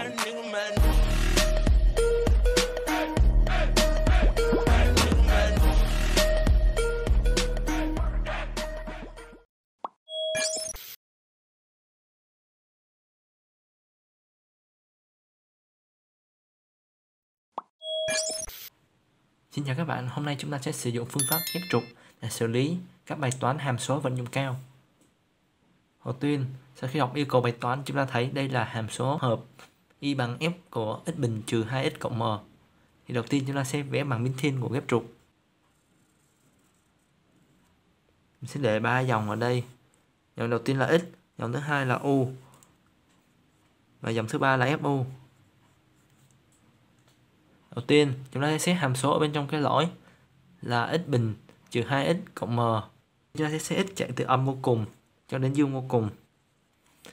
Xin chào các bạn, hôm nay chúng ta sẽ sử dụng phương pháp ghép trục để xử lý các bài toán hàm số vận dụng cao. Đầu tiên, sau khi đọc yêu cầu bài toán, chúng ta thấy đây là hàm số hợp y bằng f của x bình trừ 2x cộng m. Thì đầu tiên chúng ta sẽ vẽ bằng biến thiên của ghép trục. Mình sẽ để ba dòng ở đây. Dòng đầu tiên là x, dòng thứ hai là u và dòng thứ ba là fu. Đầu tiên, chúng ta sẽ xét hàm số ở bên trong cái lõi là x bình trừ 2x cộng m. Chúng ta sẽ xét x chạy từ âm vô cùng cho đến dương vô cùng.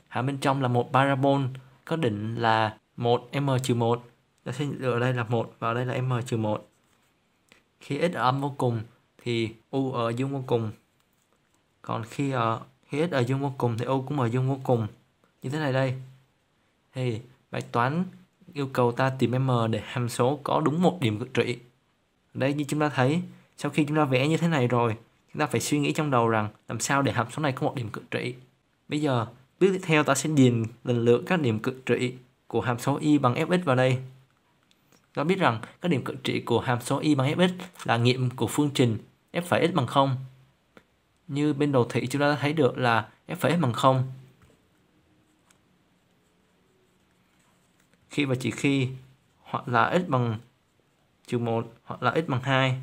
Hàm bên trong là một parabol có định là 1m trừ 1. Ta sẽ ở đây là 1 và ở đây là m trừ 1. Khi x ở âm vô cùng thì u ở dương vô cùng. Còn khi ở khi x ở dương vô cùng thì u cũng ở dương vô cùng. Như thế này đây. Thì bài toán yêu cầu ta tìm m để hàm số có đúng một điểm cực trị. Đây như chúng ta thấy, sau khi chúng ta vẽ như thế này rồi, chúng ta phải suy nghĩ trong đầu rằng làm sao để hàm số này có một điểm cực trị. Bây giờ, tiếp theo ta sẽ điền lần lượt các điểm cực trị của hàm số y bằng fx vào đây. Ta biết rằng các điểm cực trị của hàm số y bằng fx là nghiệm của phương trình f x bằng 0. Như bên đồ thị chúng ta thấy được là f x bằng 0 khi và chỉ khi hoặc là x bằng trừ 1 hoặc là x bằng 2.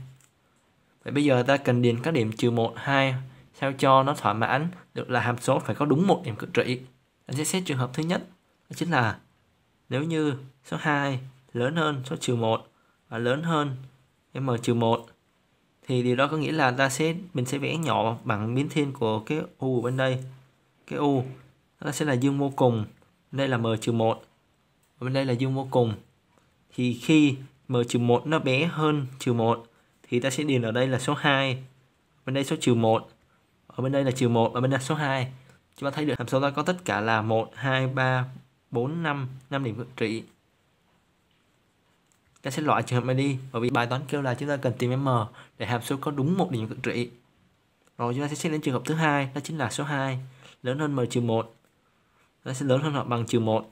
Vậy bây giờ ta cần điền các điểm trừ 1, 2 sao cho nó thỏa mãn được là hàm số phải có đúng một điểm cực trị. Anh sẽ xét trường hợp thứ nhất, đó chính là nếu như số 2 lớn hơn số trừ 1 và lớn hơn m trừ 1 thì điều đó có nghĩa là ta sẽ mình sẽ vẽ nhỏ bằng biến thiên của cái u bên đây. Cái u nó sẽ là dương vô cùng, đây là m trừ 1 bên đây là dương vô cùng. Thì khi m trừ 1 nó bé hơn trừ 1 thì ta sẽ điền ở đây là số 2 bên đây số trừ 1 ở bên đây là trừ 1 ở bên đây là số 2 chúng ta thấy được hàm số ta có tất cả là 1 2 3 4 5 5 điểm cực trị. Ta sẽ loại trường hợp này đi, bởi vì bài toán kêu là chúng ta cần tìm m để hàm số có đúng một điểm cực trị. Rồi chúng ta sẽ xét đến trường hợp thứ hai, đó chính là số 2 lớn hơn m trừ 1 nó sẽ lớn hơn hoặc bằng trừ 1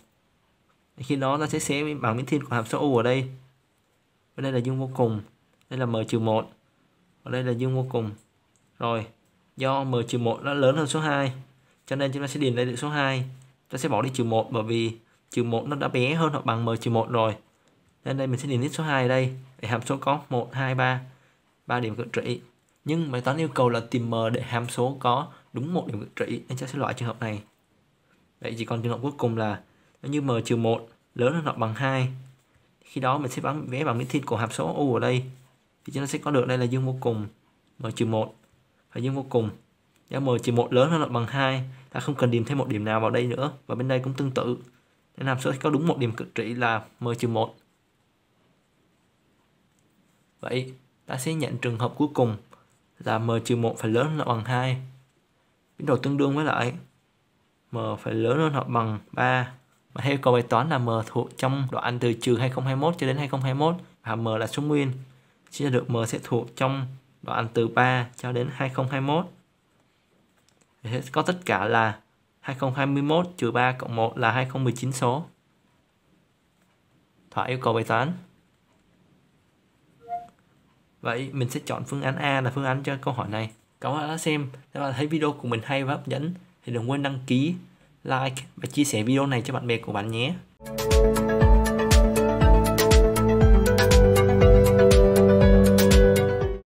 khi đó nó sẽ xé bằng miễn thiên của hàm số u ở đây. Ở đây là dương vô cùng, đây là m trừ 1 ở đây là dương vô cùng. Rồi do m trừ 1 nó lớn hơn số 2 cho nên chúng ta sẽ điền đây được số 2 ta sẽ bỏ đi trừ 1 bởi vì trừ 1 nó đã bé hơn hoặc bằng m trừ 1 rồi. Nên đây mình sẽ điền hết số 2 ở đây. Để hàm số có 1 2 3 3 điểm cực trị. Nhưng bài toán yêu cầu là tìm m để hàm số có đúng một điểm cực trị, nên chắc sẽ loại trường hợp này. Vậy chỉ còn trường hợp cuối cùng là nếu như m trừ 1 lớn hơn hoặc bằng 2 khi đó mình sẽ bấm vẽ bằng miếng thịt của hàm số u ở đây. Thì chúng ta sẽ có được đây là dương vô cùng. M trừ 1 và dương vô cùng. Giá m trừ một lớn hơn hoặc bằng 2 ta không cần điền thêm một điểm nào vào đây nữa, và bên đây cũng tương tự. Nên hàm số có đúng một điểm cực trị là m trừ 1 vậy, ta sẽ nhận trường hợp cuối cùng là m trừ 1 phải lớn hơn hoặc bằng 2 biến đổi tương đương với lại, m phải lớn hơn hoặc bằng 3 mà theo câu bài toán là m thuộc trong đoạn từ trừ 2021 cho đến 2021 và m là số nguyên. Sẽ được m sẽ thuộc trong đoạn từ 3 cho đến 2021 thì có tất cả là 2021 trừ 3 cộng 1 là 2019 số thỏa yêu cầu bài toán Vậy mình sẽ chọn phương án A là phương án cho câu hỏi này. Các bạn đã xem, nếu bạn thấy video của mình hay và hấp dẫn thì đừng quên đăng ký like và chia sẻ video này cho bạn bè của bạn nhé.